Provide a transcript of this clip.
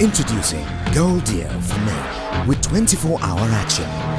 Introducing Gold Deer for Men with 24 hour action.